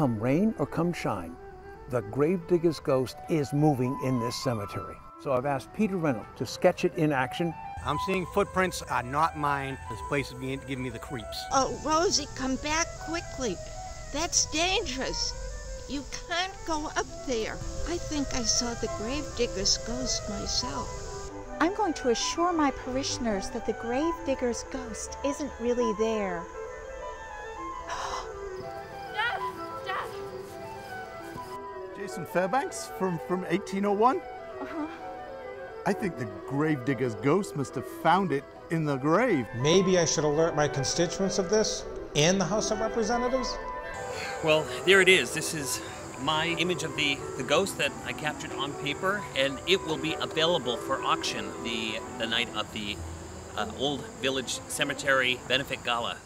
come rain or come shine, the gravedigger's ghost is moving in this cemetery. So I've asked Peter Reynolds to sketch it in action. I'm seeing footprints are not mine. This place is being, giving me the creeps. Oh, Rosie, come back quickly. That's dangerous. You can't go up there. I think I saw the gravedigger's ghost myself. I'm going to assure my parishioners that the gravedigger's ghost isn't really there. Jason Fairbanks from, from 1801? Uh-huh. I think the gravedigger's ghost must have found it in the grave. Maybe I should alert my constituents of this and the House of Representatives? Well, there it is. This is my image of the, the ghost that I captured on paper, and it will be available for auction the, the night of the uh, Old Village Cemetery Benefit Gala.